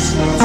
slow.